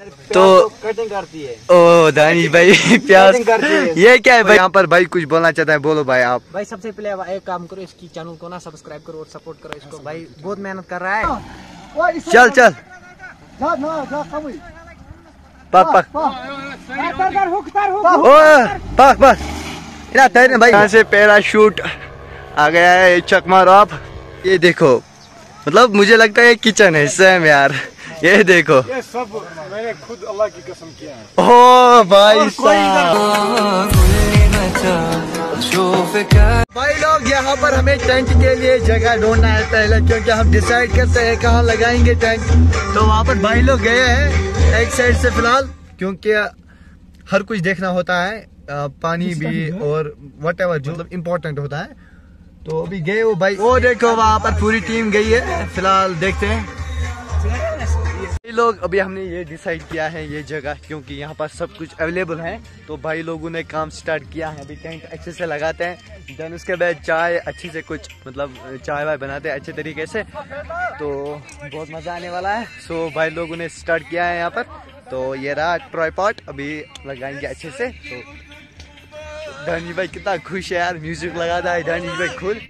तो कटिंग करती है। ओ दानी भाई प्याज है। ये क्या है भाई? यहाँ पर भाई कुछ बोलना चाहता है बोलो भाई आप। भाई सबसे पहले एक काम करो इसकी चैनल को ना सब्सक्राइब करो और सपोर्ट करो इसको। भाई बहुत मेहनत कर रहा है। चल चल। पक पक। पक पक। इना तैरने भाई। यहाँ से पैराशूट आ गया है चक मारो आप ये देखो मतलब मुझे लगता है किचन है सेम यार। ये देखो। ये सब मैंने खुद अल्लाह की कसम किया है। ओ भाई साहब। भाई लोग यहाँ पर हमें टेंट के लिए जगह ढूंढना है पहले क्योंकि हम डिसाइड करते हैं कहाँ लगाएँगे टेंट तो वहाँ पर भाई लोग गए हैं एक साइड से फ़िलहाल क्योंकि हर कुछ देखना होता है पानी भी और वट एवर जो मतलब इम्पोर्टेंट होता है। तो अभी गए वो भाई। वो देखो वहाँ पर पूरी टीम गई है फ़िलहाल देखते हैं। लोग, अभी हमने ये डिसाइड किया है ये जगह, क्योंकि यहाँ पर सब कुछ अवेलेबल है। तो भाई लोगों ने काम स्टार्ट किया है। अभी टेंट अच्छे से लगाते हैं। देन उसके बाद चाय अच्छे से कुछ मतलब चाय वाय बनाते हैं अच्छे तरीके से। तो बहुत मज़ा आने वाला है। सो भाई लोगों ने स्टार्ट किया है यहाँ पर। तो ये रहा ट्राईपॉट अभी लगाएँगे अच्छे से। तो दानी भाई कितना खुश है यार। म्यूज़िक लगाता है दानी भाई खुद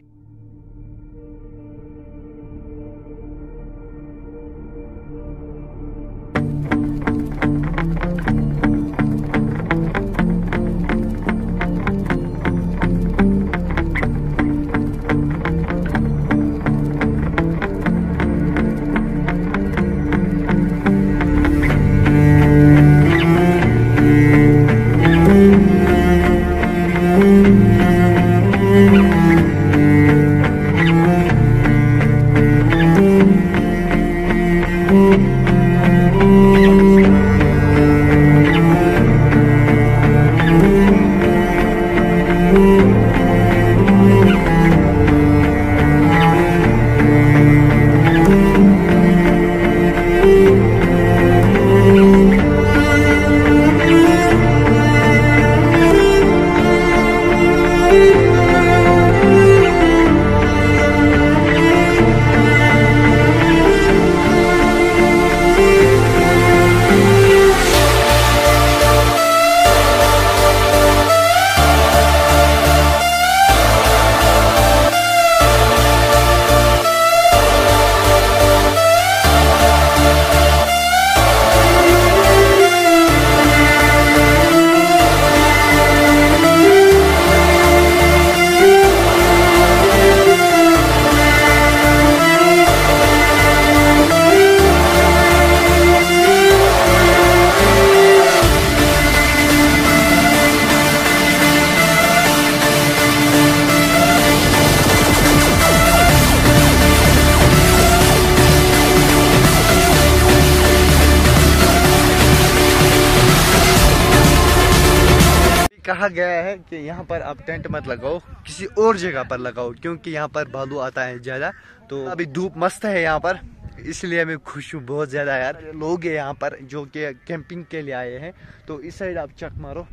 कहा गया है कि यहाँ पर आप टेंट मत लगाओ, किसी और जगह पर लगाओ, क्योंकि यहाँ पर भालू आता है ज़्यादा। तो अभी धूप मस्त है यहाँ पर, इसलिए मैं खुश हूँ बहुत ज़्यादा यार। लोग हैं यहाँ पर जो कि कैंपिंग के लिए आए हैं। तो इस साइड आप चक मारो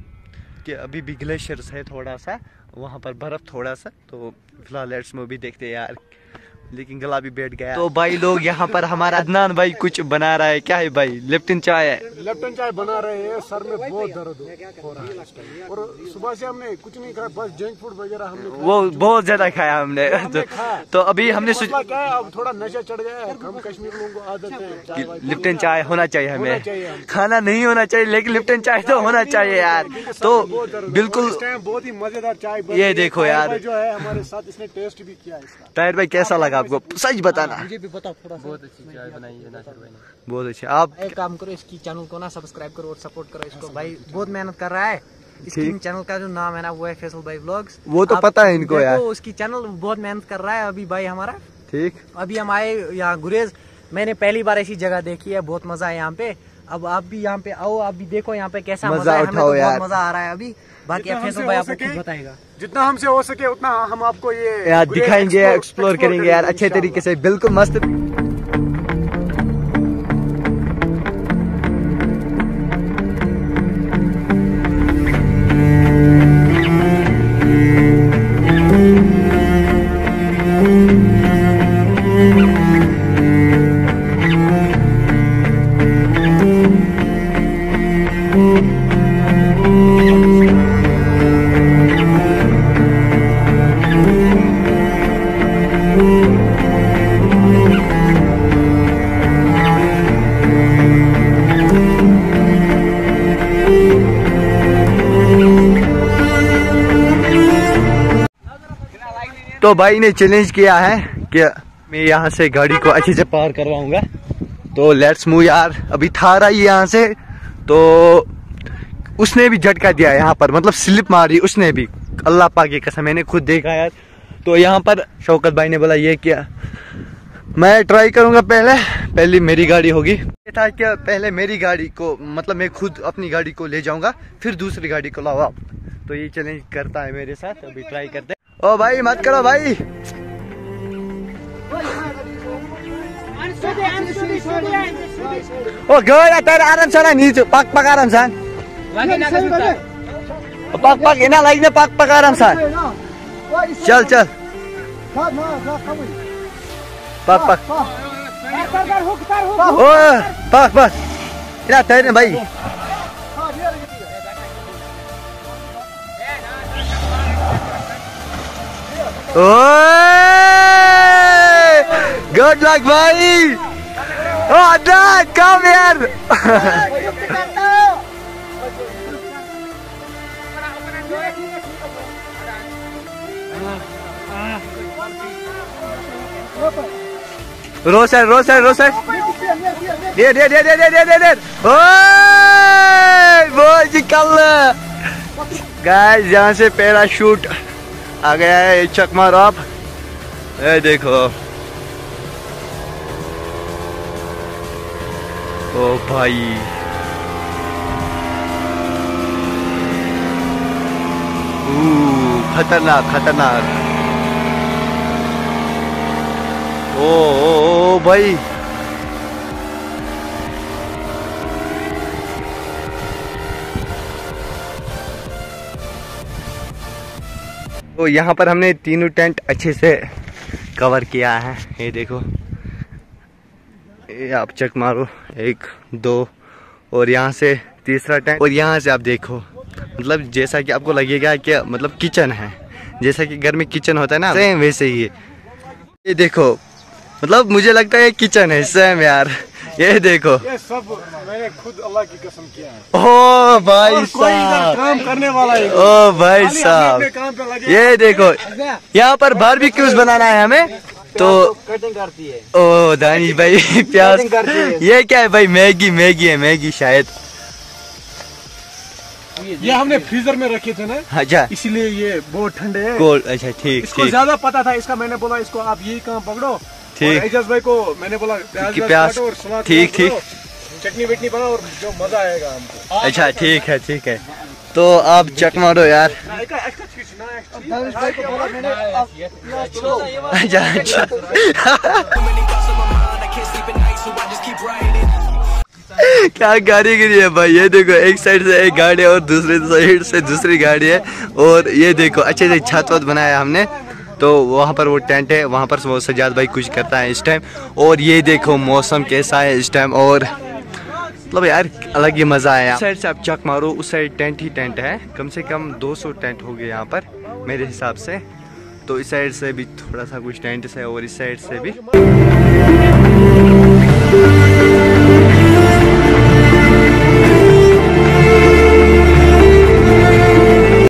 कि अभी भी ग्लेशियर्स है थोड़ा सा, वहाँ पर बर्फ़ थोड़ा सा। तो फ़िलहाल लेट्स मूवी देखते हैं यार। लेकिन गला भी बैठ गया। तो भाई लोग यहाँ पर हमारा अदनान भाई कुछ बना रहा है। क्या है भाई? लिप्टन चाय है। लेफ्टन चाय बना रहे हैं। सर में बहुत दर्द हो रहा है। और सुबह से हमने कुछ नहीं खाया बस जंक फ़ूड वगैरह हमने वो बहुत ज़्यादा खाया हमने। तो, तो अभी हमने सोच क्या है? अब थोड़ा नशा चढ़ गया है। हम कश्मीर लोगों को आदत है। लिप्टन चाय होना चाहिए हमें। खाना नहीं होना चाहिए लेकिन लिप्टन चाय तो होना चाहिए यार। तो। बिल्कुल बहुत ही मज़ेदार चाय बन ये देखो यार। जो है हमारे साथ इसने टेस्ट भी किया इसका। ताहिर भाई कैसा लगा? आपको सच बताना। मुझे भी बताओ थोड़ा बहुत अच्छी चाय बनाई है नासिर भाई ने। बहुत अच्छा। आप एक काम करो इसकी चैनल को ना सब्सक्राइब करो और सपोर्ट करो इसको। भाई बहुत मेहनत कर रहा है। इसकी चैनल का जो नाम है ना वो है फैसल भाई व्लॉग्स वो तो पता है इनको यार। उसकी चैनल बहुत मेहनत कर रहा है अभी भाई हमारा। ठीक। अभी हम आए यहाँ गुरेज। मैंने पहली बार ऐसी जगह देखी है बहुत मज़ा है यहाँ पे। अब आप भी यहाँ पे आओ आप भी देखो यहाँ पे कैसा मज़ा मज़ा उठाओ तो यार। मज़ा आ रहा है अभी। बाकी भाई आपको खुद बताएगा। जितना हमसे हो सके उतना हम आपको ये यार दिखाएँगे एक्सप्लोर करेंगे यार अच्छे तरीके से बिल्कुल मस्त। तो भाई ने चैलेंज किया है कि मैं यहाँ से गाड़ी को अच्छे से पार करवाऊँगा। तो लेट्स मूव यार, अभी था रहा ही यहाँ से तो उसने भी झटका दिया यहाँ पर मतलब स्लिप मारी उसने भी। अल्लाह पाक की कसम, मैंने खुद देखा यार। तो यहाँ पर शौकत भाई ने बोला ये क्या? मैं ट्राई करूँगा पहले, पहली मेरी गाड़ी होगी। ये था कि पहले मेरी गाड़ी को मतलब मैं खुद अपनी गाड़ी को ले जाऊँगा, फिर दूसरी गाड़ी को लाओ आप। तो ये चैलेंज करता है मेरे साथ, अभी ट्राई करते। ओ भाई मत करो भाई ओ गया तेरे आराम से नीचे पक पक आराम से पक पक इना लाइने पक पक आराम से चल चल पक पक ओ पक पक इना तेरे भाई Oy! Good luck, buddy! Oh, Adnan, come here! Road side, road side, road side. There, there, there, there, there, there, there. Oy! Boy, निकल! Guys, यहाँ से पैराशूट आ गया है चक मारो आप ये देखो। ओ भाई। खतरनाक खतरनाक। ओ, ओ, ओ भाई। तो यहाँ पर हमने तीनों टेंट अच्छे से कवर किया है। ये देखो। ये आप चेक मारो। एक, दो, और यहाँ से तीसरा टेंट। और यहाँ से आप देखो। मतलब जैसा कि आपको लगेगा कि मतलब किचन है। जैसा कि घर में किचन होता है ना सेम वैसे ही ये देखो। मतलब मुझे लगता है किचन है सेम यार। ये देखो। ये सब मैंने खुद अल्लाह की कसम किया है। ओ भाई साहब। काम करने वाला है ओ भाई साहब। अपने काम पे लगे ये देखो यहाँ पर बारबेक्यूज बनाना है हमें तो कटिंग करती है। ओ दानिश भाई प्याज है। ये क्या है भाई मैगी मैगी है मैगी शायद। ये हमने फ्रीजर में रखे थे ना अच्छा। इसीलिए ये बहुत ठंडे है। कोल्ड अच्छा ठीक इसको ज़्यादा पता था इसका मैंने बोला इसको आप यही काम पकड़ो ठीक। एजाज भाई को मैंने बोला प्याज कि प्याज- काटो और सलाद ठीक, वलाद चटनी वटनी बनाओ और जो मज़ा आएगा हमको। अच्छा ठीक है ठीक है। तो आप चक मारो यार। अच्छा अच्छा। क्या कारीगरी है भाई? ये देखो एक साइड से एक गाड़ी है और दूसरी साइड से दूसरी गाड़ी है। और ये देखो अच्छे से छत वत बनाया हमने। तो वहाँ पर वो टेंट है, वहाँ पर सजाद भाई कुछ करता है इस टाइम और ये देखो मौसम कैसा है इस टाइम और मतलब यार अलग ही मज़ा आया साइड से आप चक मारो, उस साइड टेंट ही टेंट है। कम से कम 200 टेंट हो गए यहाँ पर, मेरे हिसाब से। तो इस साइड से भी थोड़ा सा कुछ टेंट है और इस साइड से भी।